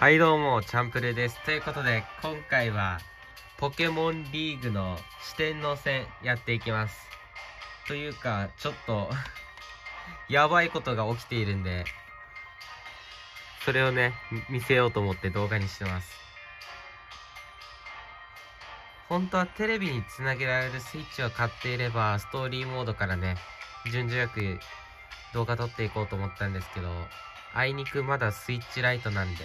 はいどうも、チャンプルです。ということで、今回は、ポケモンリーグの四天王戦やっていきます。というか、ちょっと やばいことが起きているんで、それをね、見せようと思って動画にしてます。本当はテレビにつなげられるスイッチを買っていれば、ストーリーモードからね、順序よく動画撮っていこうと思ったんですけど、あいにくまだスイッチライトなんで、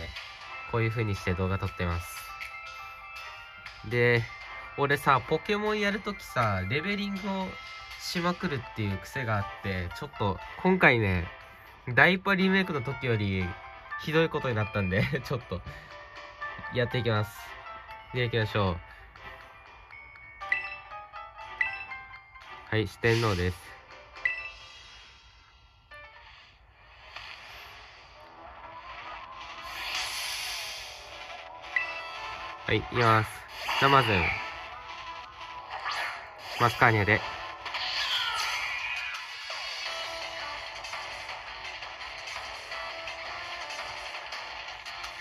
こういう風にして動画撮ってます。で、俺さ、ポケモンやるときさ、レベリングをしまくるっていう癖があって、ちょっと、今回ね、ダイパリメイクの時より、ひどいことになったんで ちょっと、やっていきます。では行きましょう。はい、四天王です。はい、いきます。じゃあまず、マスカーニャで。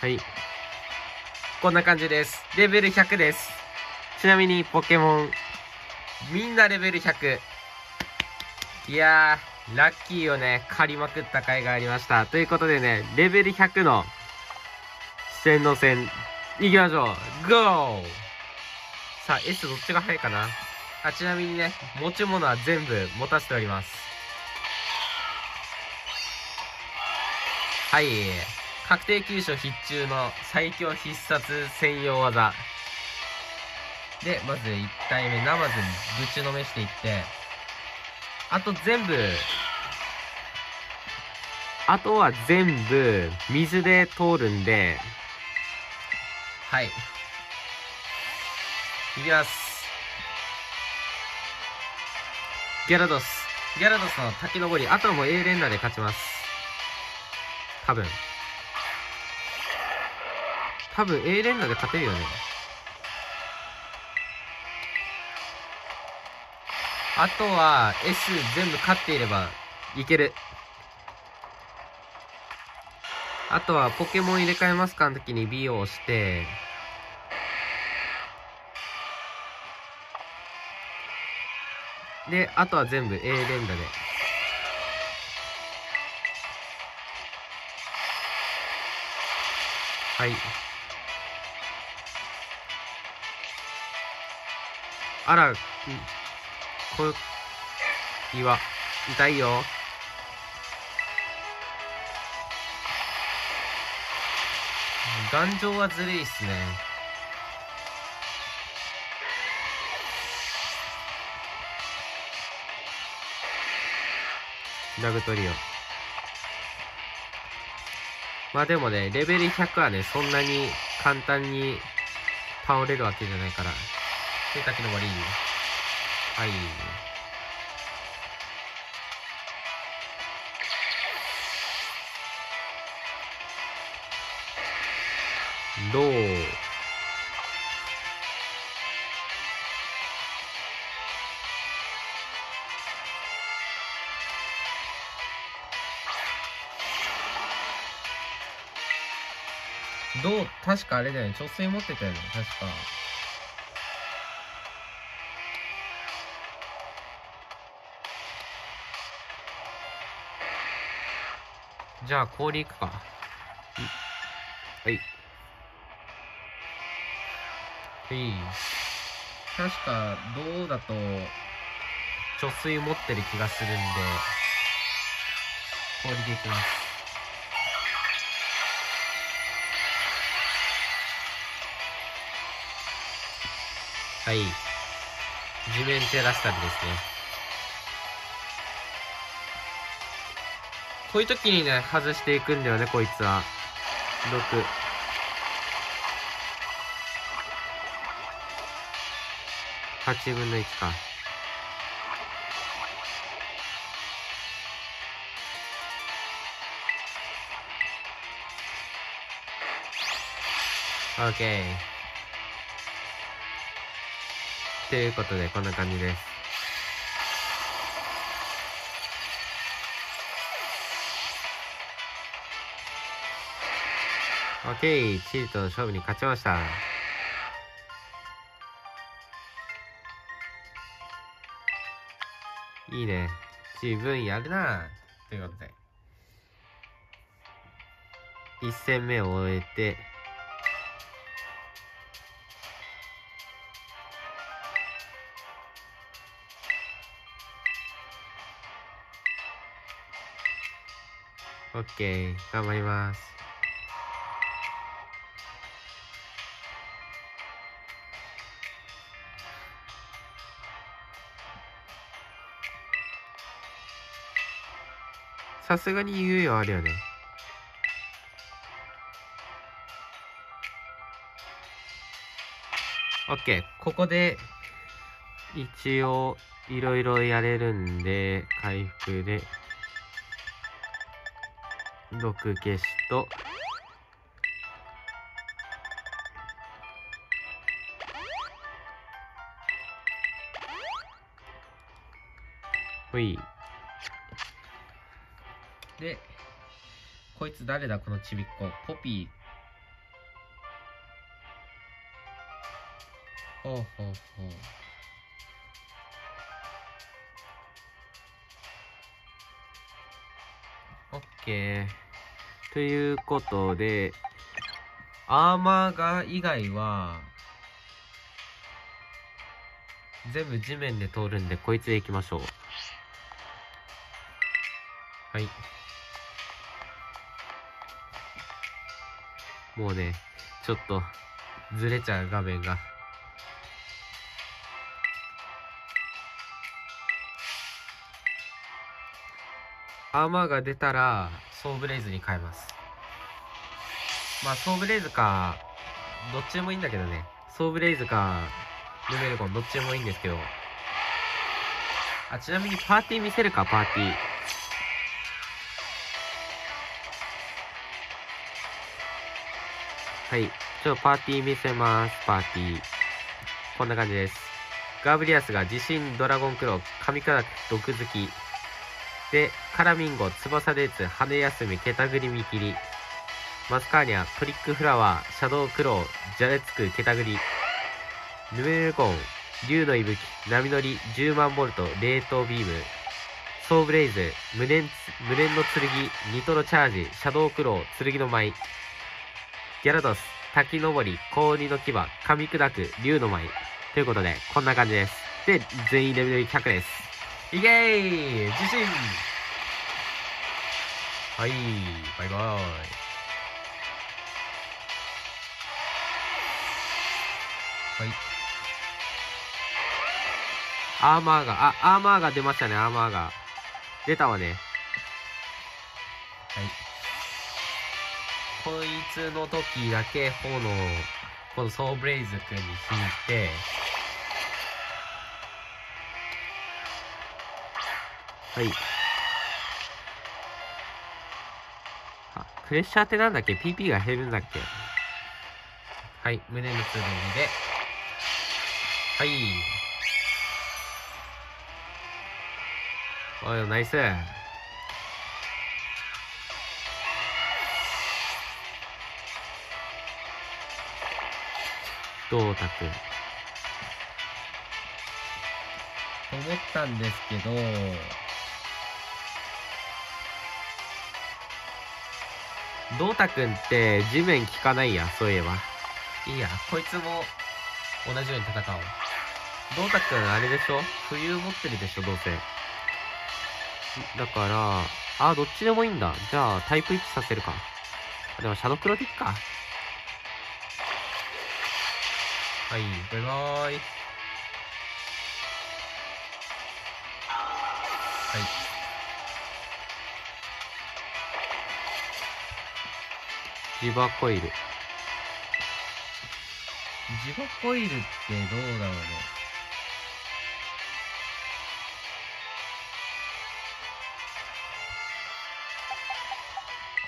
はい。こんな感じです。レベル100です。ちなみにポケモン、みんなレベル100。いやー、ラッキーをね、借りまくった甲斐がありました。ということでね、レベル100の四天王戦行きましょう GO! さあ、S どっちが早いかな？あ、ちなみにね、持ち物は全部持たせております。はい。確定急所必中の最強必殺専用技。で、まず1体目、ナマズにぶちのめしていって、あと全部、あとは全部水で通るんで、はい。いきます。ギャラドス。ギャラドスの滝登り。あとはもう A 連打で勝ちます。多分。多分 A 連打で勝てるよね。あとは S 全部勝っていればいける。あとはポケモン入れ替えますか？の時に B を押して、で、あとは全部 A 連打で。はい。あら、こ、岩、痛いよ。頑丈はずるいっすね。ラグトリオ。まあでもね、レベル100はね、そんなに簡単に倒れるわけじゃないから。手だけの割り。はい。どうどう確かあれだよね。貯水持ってたよね。確か。じゃあ、氷行くか。はい。いい。確か、銅だと、貯水持ってる気がするんで、氷でいきます。はい。地面テラスタルですね。こういう時にね、外していくんだよね、こいつは。6。8分の1か。OK。ということで、こんな感じです。オッケーチリとの勝負に勝ちました。いいね。十分やるな。ということで。1戦目を終えてオッケー頑張ります。さすがに猶予あるよね。オッケーここで一応いろいろやれるんで回復で。毒消しと。ほい。でこいつ誰だこのちびっこ。ポピー。ほうほうほう。オッケー。ということで、アーマーが以外は、全部地面で通るんで、こいつで行きましょう。はい。もうね、ちょっと、ずれちゃう画面が。アーマーが出たら、ソーブレイズに変えます。まあ、ソーブレイズか、どっちでもいいんだけどね。ソーブレイズか、ヌメルゴン、どっちでもいいんですけど。あ、ちなみにパーティー見せるか、パーティー。はい。ちょっとパーティー見せます。パーティー。こんな感じです。ガブリアスが地震ドラゴンクロー、神砕く毒好き。で、カラミンゴ、つばさでうつ、はねやすめ、けたぐりみきり。マスカーニャ、トリックフラワー、シャドウクロウ、ジャレツク、ケタグリ。ヌメルコン、竜の息吹、波乗り、10万ボルト、冷凍ビーム。ソーブレイズ、無念、無念の剣、ニトロチャージ、シャドウクロウ、剣の舞。ギャラドス、滝登り、氷の牙、噛み砕く、竜の舞。ということで、こんな感じです。で、全員レベル100です。いけーイ自信はい、バイバーイ。はい。アーマーが、あ、アーマーが出ましたね、アーマーが。出たわね。はい。こいつの時だけ炎、このソーブレイズ君に引いて、はい。あ、プレッシャーってなんだっけ ?PP が減るんだっけ？はい、胸のつぶりで。はい。おい、ナイス。どうたく。思ったんですけど、ドータくんって地面効かないや、そういえば。いいや、こいつも同じように戦おう。ドータくんあれでしょ？冬持ってるでしょ、どうせ。だから、あ、どっちでもいいんだ。じゃあ、タイプ1させるか。でも、シャドクロでいっか。はい、バイバーイ。ジバコイル。ジバコイルってどうだろうね。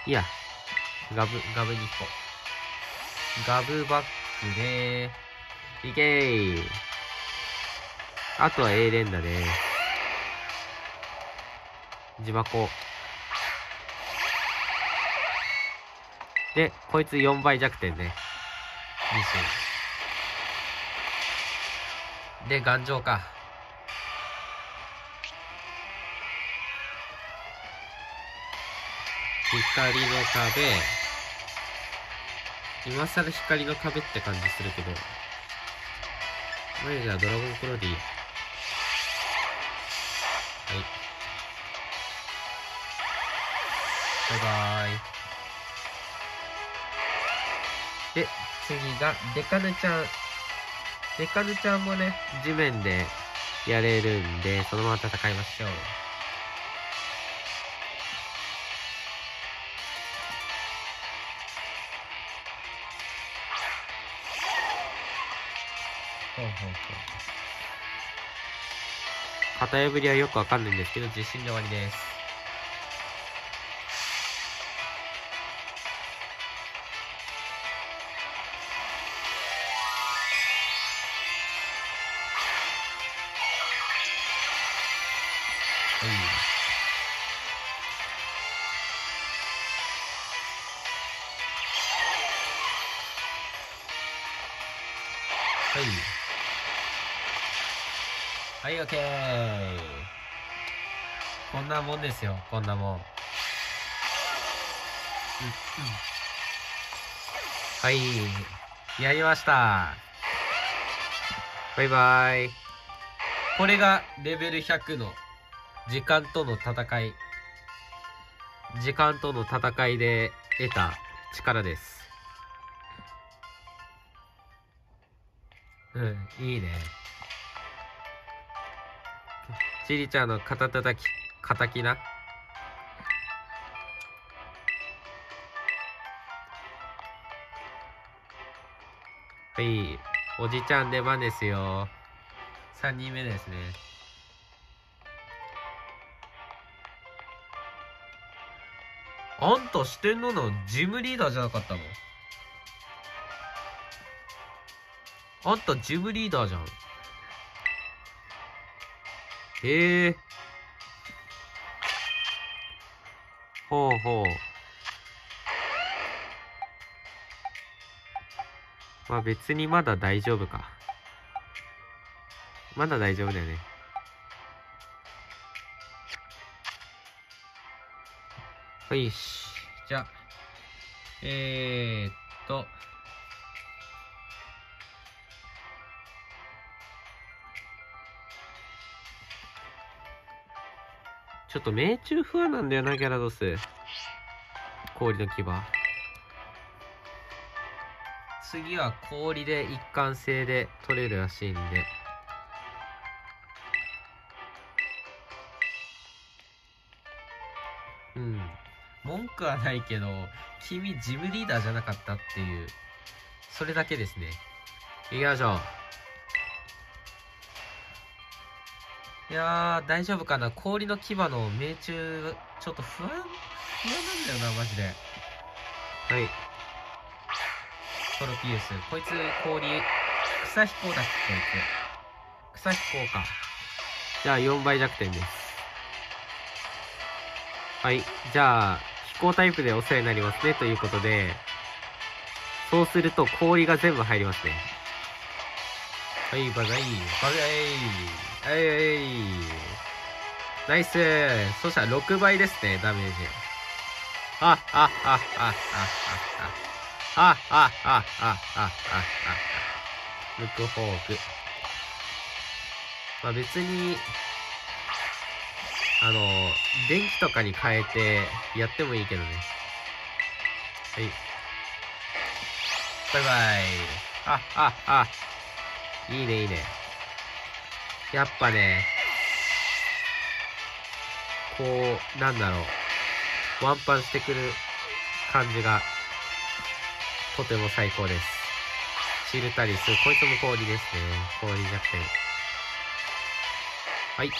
いや、ガブ、ガブに行こう。ガブバックで、いけーあとは A 連打で、自爆で、こいつ4倍弱点ね。2種。で、頑丈か。光の壁。今更光の壁って感じするけど。前じゃあドラゴンクロディ。はい。バイバーイ。で、次が、デカヌちゃん。デカヌちゃんもね、地面でやれるんで、そのまま戦いましょう。ほうほうほう。型破りはよくわかんないんですけど、自信で終わりです。はい。はい、オッケー。こんなもんですよ、こんなもん。うん、うん。はい。やりました。バイバイ。これがレベル100の時間との戦い。時間との戦いで得た力です。うん、いいね。チリちゃんの肩叩き、叩きな。はい。おじちゃん出番ですよ。3人目ですね。あんた四天王のジムリーダーじゃなかったの？あんたジムリーダーじゃん。へえ。ほうほう。まあ別にまだ大丈夫か。まだ大丈夫だよね。はいし。じゃあ、えー、っと、ちょっと命中不安なんだよな、ギャラドス。氷の牙。次は氷で一貫性で取れるらしいんで。うん。文句はないけど、君ジムリーダーじゃなかったっていう、それだけですね。行きましょう。いやー、大丈夫かな氷の牙の命中、ちょっと不安、不安なんだよな、マジで。はい。トロピウス。こいつ、氷、草飛行だっけ、こいつ。草飛行か。じゃあ、4倍弱点です。はい。じゃあ、飛行タイプでお世話になりますね。ということで、そうすると氷が全部入りますね。はい、バザイ。バザイ。はい、はい。ナイスそしたら6倍ですね、ダメージ。あ、あ、あ、あ、あ、あ、あ、あ、あ、あ、あ、あ、あ、あ、ムクホーク。まあ別に、あの、電気とかに変えてやってもいいけどね。はい。バイバイ。あ、あ、あ。いいね、いいね。やっぱね、こう、なんだろう。ワンパンしてくる感じが、とても最高です。シルタリス、こいつも氷ですね。氷弱点。はい。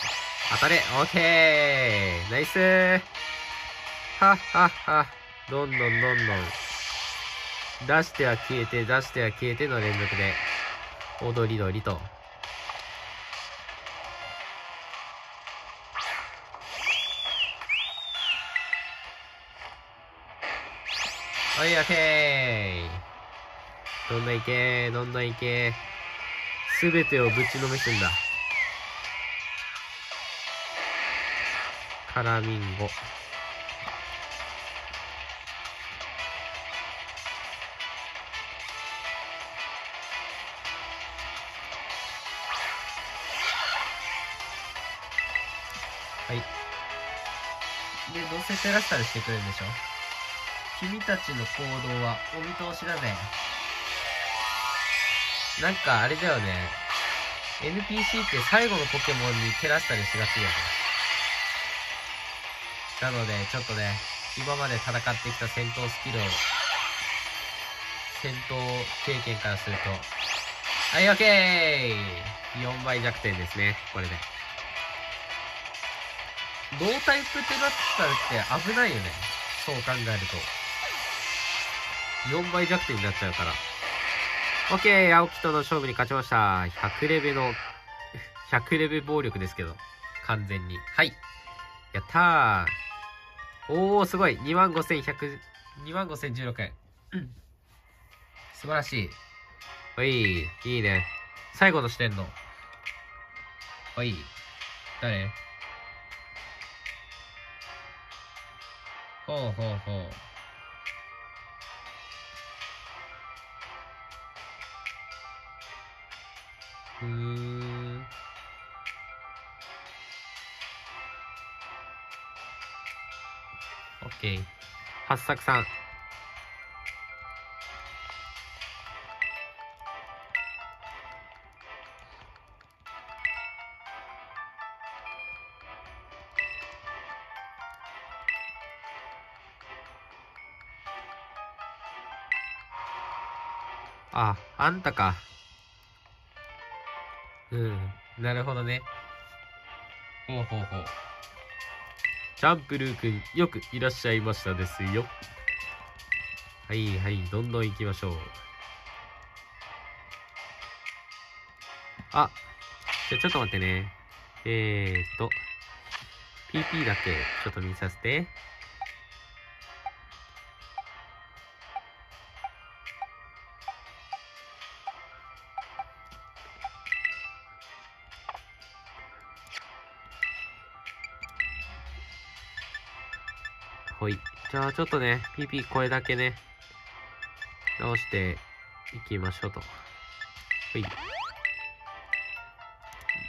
当たれオッケーナイスーはっはっは。どんどんどんどん。出しては消えて、出しては消えての連続で、踊りどりと。おい、オッケーどんどんいけどんどんいけすべてをぶちのめすんだ。カラミンゴ。はい。で、どうせテラスタルしてくれるんでしょ？君たちの行動はお見通しだぜ。なんかあれだよね。NPC って最後のポケモンにテラスタルしがちよね。なので、ちょっとね、今まで戦ってきた戦闘スキルを、戦闘経験からすると、はい、オッケー !4 倍弱点ですね、これで。同タイプテラスタルって危ないよね。そう考えると。4倍弱点になっちゃうから。オッケー青木との勝負に勝ちました。100レベの、100レベ暴力ですけど。完全に。はい。やったー。おー、すごい。25,100、25,016円。うん。素晴らしい。ほい、いいね。最後の視点の。ほい。誰？ほうほうほう。オッケー。八作さん。あ、あんたか。うん。なるほどね。ほうほうほう。チャンプルーくん、よくいらっしゃいましたですよ。はいはい、どんどん行きましょう。あ、じゃちょっと待ってね。えーっと、PP だけちょっと見させて。ほい。じゃあちょっとね、PP これだけね、直していきましょうと。ほい。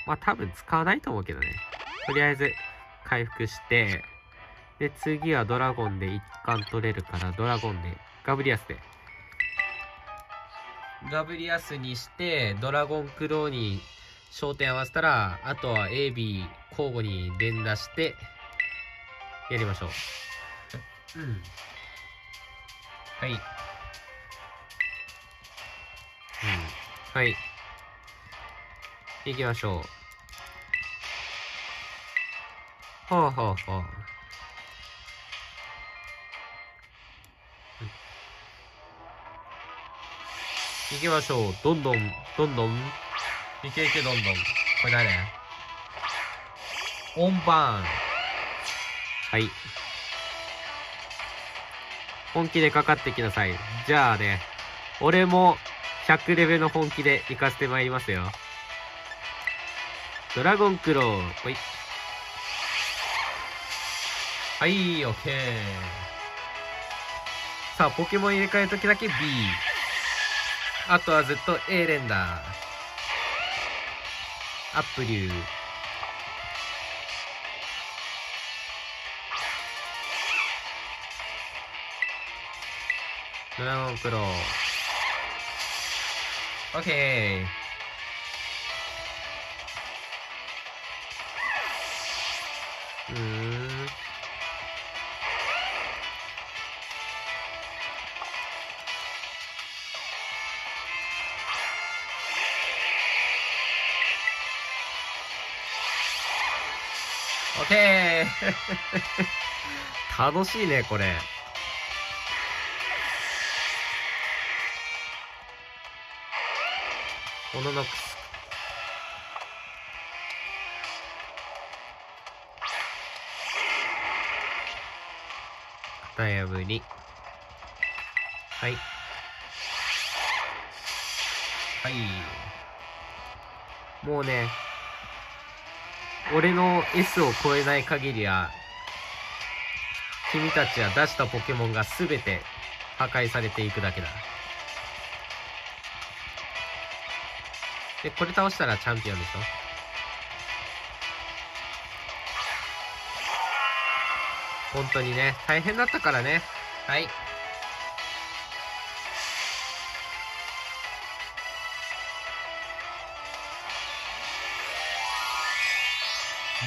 まあ多分使わないと思うけどね。とりあえず回復して、で、次はドラゴンで一貫取れるから、ドラゴンで、ガブリアスで。ガブリアスにして、ドラゴンクローに焦点合わせたら、あとは AB 交互に連打して、やりましょう。うん。はい。うん。はい。行きましょう。ほうほうほう。行きましょう。どんどん、どんどん。いけいけどんどん。これ誰？オンバーン。はい。本気でかかってきなさい。じゃあね、俺も100レベルの本気で行かせてまいりますよ。ドラゴンクロー。ほい。はい、オッケー。さあ、ポケモン入れ替えるときだけ B。あとはずっと A 連打。アップリュー。ドラゴンクロー。オッケー。うん。オッケー楽しいね、これ。オノノックス。型破り。はい。はい。もうね、俺の S を超えない限りは、君たちは出したポケモンが全て破壊されていくだけだ。で、これ倒したらチャンピオンでしょ？本当にね、大変だったからね。はい。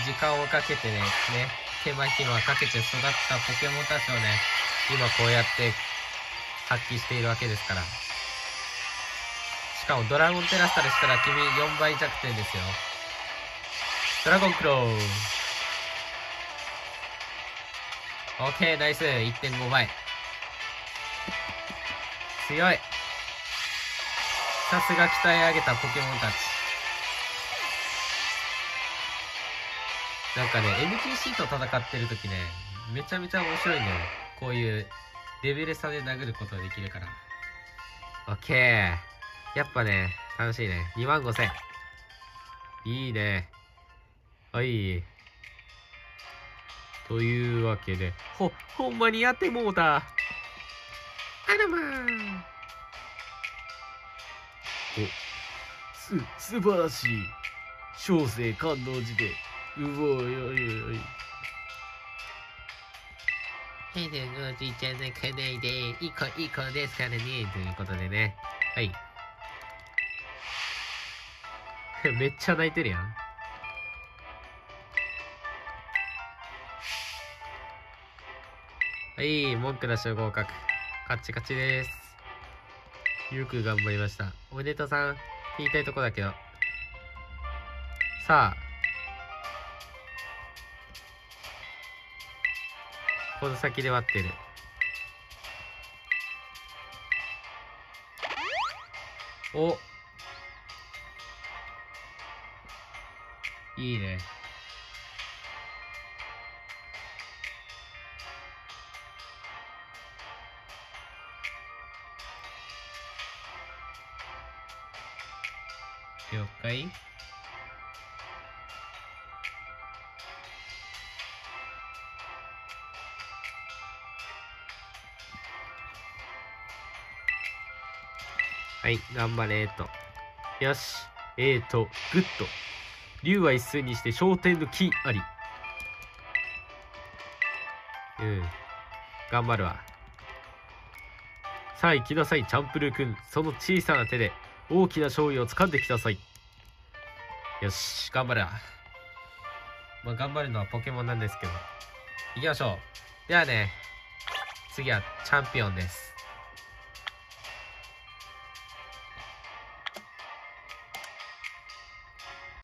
時間をかけてね、ね、手間暇かけて育ったポケモンたちをね、今こうやって発揮しているわけですから。かもドラゴンテラスタルしたら君4倍弱点ですよ。ドラゴンクロー。オッケー、ナイス。1.5倍。強い。さすが鍛え上げたポケモンたち。なんかね、NPC と戦ってる時ね、めちゃめちゃ面白いんだよ。こういうレベル差で殴ることができるから。オッケー。やっぱね、楽しいね。2万5千。いいね。はい。というわけで、ほ、ほんまにやってもうた。あらまあ。す、素晴らしい。小生感動寺で、うおいおいおい。はい、で、おじいちゃん泣かないで、いい子、いい子ですからね。ということでね。はい。めっちゃ泣いてるやん。はい、文句なしの合格。カッチカチです。よく頑張りました。おめでとうさん、言いたいとこだけど。さあ。この先で待ってる。おいいね。了解はい、頑張れーと。よし。えーと、グッと。竜は一寸にして焦点の木あり。うん。頑張るわ。さあ行きなさい、チャンプルーくん。その小さな手で大きな勝利を掴んできなさい。よし、頑張るわ。まあ、頑張るのはポケモンなんですけど。行きましょう。ではね、次はチャンピオンです。